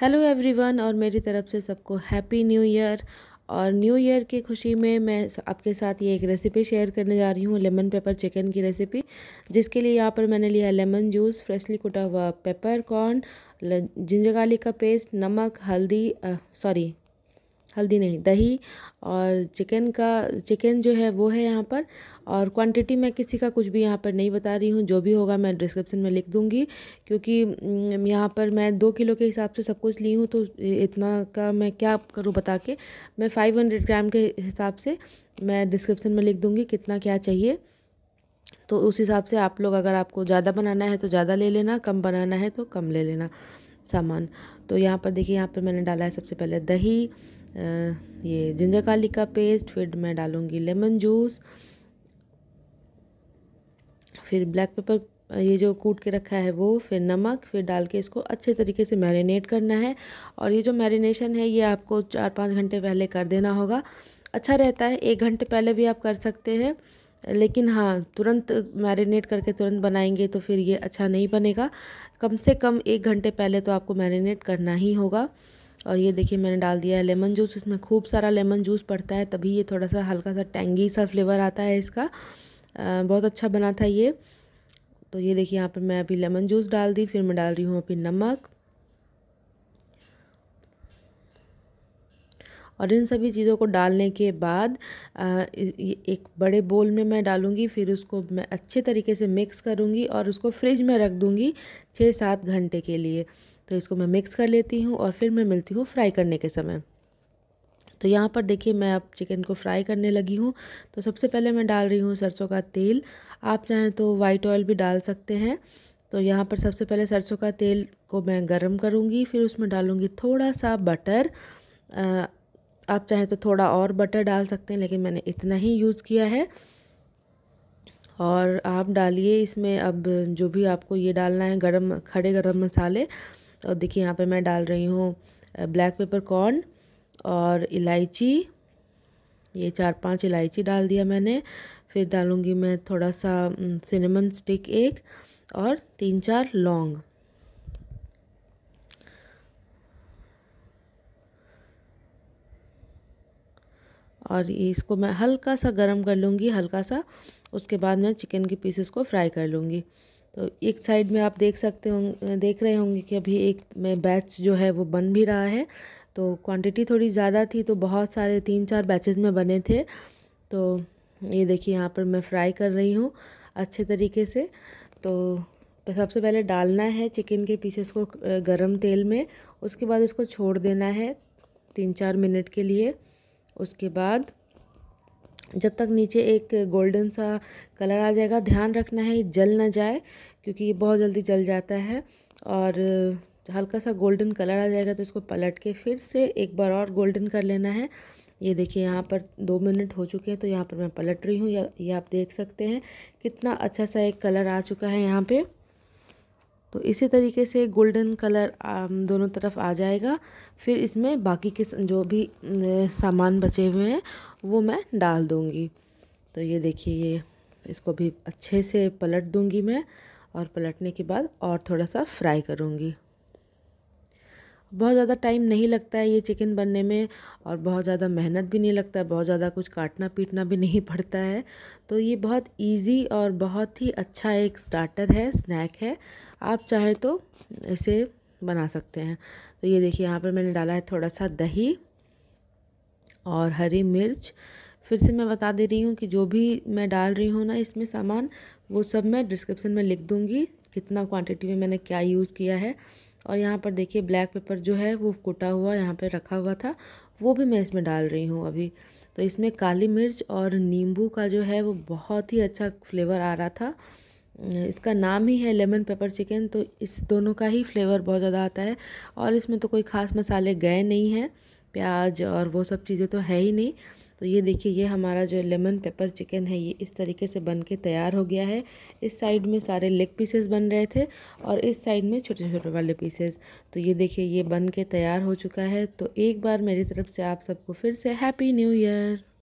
Hello everyone और मेरी तरफ़ से सबको हैप्पी न्यू ईयर। और न्यू ईयर की खुशी में मैं आपके साथ ये एक रेसिपी शेयर करने जा रही हूँ लेमन पेपर चिकन की रेसिपी जिसके लिए यहाँ पर मैंने लिया लेमन जूस फ्रेशली कुटा हुआ पेपर कॉर्न जिंजर गार्लिक का पेस्ट नमक, हल्दी सॉरी हल्दी नहीं, दही और चिकन का चिकन जो है वो है यहाँ पर। और क्वांटिटी मैं किसी का कुछ भी यहाँ पर नहीं बता रही हूँ, जो भी होगा मैं डिस्क्रिप्शन में लिख दूँगी। क्योंकि यहाँ पर मैं दो किलो के हिसाब से सब कुछ ली हूँ तो इतना का मैं क्या करूँ बता के? मैं फ़ाइव हंड्रेड ग्राम के हिसाब से मैं डिस्क्रिप्शन में लिख दूँगी कितना क्या चाहिए। तो उस हिसाब से आप लोग अगर आपको ज़्यादा बनाना है तो ज़्यादा ले लेना, कम बनाना है तो कम ले लेना सामान। तो यहाँ पर देखिए, यहाँ पर मैंने डाला है सबसे पहले दही ये जिंजर गार्लिक का पेस्ट, फिर मैं डालूँगी लेमन जूस, फिर ब्लैक पेपर, ये जो कूट के रखा है वो, फिर नमक, फिर डाल के इसको अच्छे तरीके से मैरिनेट करना है। और ये जो मैरिनेशन है, ये आपको चार पाँच घंटे पहले कर देना होगा। अच्छा रहता है, एक घंटे पहले भी आप कर सकते हैं, लेकिन हाँ तुरंत मैरिनेट करके तुरंत बनाएँगे तो फिर ये अच्छा नहीं बनेगा। कम से कम एक घंटे पहले तो आपको मैरिनेट करना ही होगा। और ये देखिए मैंने डाल दिया है लेमन जूस इसमें खूब सारा लेमन जूस पड़ता है तभी ये थोड़ा सा हल्का सा टेंगी सा फ्लेवर आता है इसका। आ, बहुत अच्छा बना था ये। तो ये देखिए यहाँ पर मैं अभी लेमन जूस डाल दी फिर मैं डाल रही हूँ अभी नमक। और इन सभी चीज़ों को डालने के बाद आ, एक बड़े बोल में मैं डालूँगी फिर उसको मैं अच्छे तरीके से मिक्स करूँगी और उसको फ्रिज में रख दूँगी छः सात घंटे के लिए। तो इसको मैं मिक्स कर लेती हूँ और फिर मैं मिलती हूँ फ्राई करने के समय। तो यहाँ पर देखिए मैं अब चिकन को फ्राई करने लगी हूँ। तो सबसे पहले मैं डाल रही हूँ सरसों का तेल। आप चाहें तो वाइट ऑयल भी डाल सकते हैं। तो यहाँ पर सबसे पहले सरसों का तेल को मैं गरम करूँगी, फिर उसमें डालूँगी थोड़ा सा बटर आप चाहें तो थोड़ा और बटर डाल सकते हैं, लेकिन मैंने इतना ही यूज़ किया है। और आप डालिए इसमें अब जो भी आपको ये डालना है, गरम, खड़े गरम मसाले। और देखिए यहाँ पर मैं डाल रही हूँ ब्लैक पेपर कॉर्न और इलायची। ये चार पाँच इलायची डाल दिया मैंने। फिर डालूँगी मैं थोड़ा सा सिनेमन स्टिक एक और तीन चार लौंग। और इसको मैं हल्का सा गरम कर लूँगी, हल्का सा। उसके बाद मैं चिकन के पीसेस को फ्राई कर लूँगी। तो एक साइड में आप देख सकते होंगे देख रहे होंगे कि अभी एक में बैच जो है वो बन भी रहा है। तो क्वांटिटी थोड़ी ज़्यादा थी तो बहुत सारे तीन चार बैचेस में बने थे। तो ये देखिए यहाँ पर मैं फ्राई कर रही हूँ अच्छे तरीके से। तो सबसे पहले डालना है चिकन के पीसेस को गरम तेल में। उसके बाद इसको छोड़ देना है तीन चार मिनट के लिए। उसके बाद जब तक नीचे एक गोल्डन सा कलर आ जाएगा, ध्यान रखना है, जल ना जाए, क्योंकि ये बहुत जल्दी जल जाता है और हल्का सा गोल्डन कलर आ जाएगा तो इसको पलट के फिर से एक बार और गोल्डन कर लेना है। ये देखिए, यहाँ पर दो मिनट हो चुके हैं तो यहाँ पर मैं पलट रही हूँ। ये आप देख सकते हैं कितना अच्छा सा एक कलर आ चुका है यहाँ पे। तो इसी तरीके से गोल्डन कलर दोनों तरफ़ आ जाएगा। फिर इसमें बाकी के जो भी सामान बचे हुए हैं, वो मैं डाल दूँगी। तो ये देखिए, ये इसको भी अच्छे से पलट दूँगी मैं और पलटने के बाद और थोड़ा सा फ्राई करूँगी। बहुत ज़्यादा टाइम नहीं लगता है ये चिकन बनने में और बहुत ज़्यादा मेहनत भी नहीं लगता है बहुत ज़्यादा कुछ काटना पीटना भी नहीं पड़ता है। तो ये बहुत इजी और बहुत ही अच्छा एक स्टार्टर है स्नैक है। आप चाहें तो इसे बना सकते हैं। तो ये देखिए, यहाँ पर मैंने डाला है थोड़ा सा दही और हरी मिर्च। फिर से मैं बता दे रही हूँ कि जो भी मैं डाल रही हूँ ना इसमें सामान, वो सब मैं डिस्क्रिप्शन में लिख दूँगी, कितना क्वांटिटी में मैंने क्या यूज़ किया है। और यहाँ पर देखिए ब्लैक पेपर जो है वो कुटा हुआ, यहाँ पे रखा हुआ था, वो भी मैं इसमें डाल रही हूँ अभी। तो इसमें काली मिर्च और नींबू का जो है वो बहुत ही अच्छा फ्लेवर आ रहा था। इसका नाम ही है लेमन पेपर चिकन तो इस दोनों का ही फ्लेवर बहुत ज़्यादा आता है। और इसमें तो कोई ख़ास मसाले गए नहीं हैं, प्याज और वो सब चीज़ें तो है ही नहीं। तो ये देखिए, ये हमारा जो लेमन पेपर चिकन है, ये इस तरीके से बन के तैयार हो गया है। इस साइड में सारे लेग पीसेस बन रहे थे और इस साइड में छोटे छोटे वाले पीसेस। तो ये देखिए, ये बन के तैयार हो चुका है। तो एक बार मेरी तरफ़ से आप सबको फिर से हैप्पी न्यू ईयर!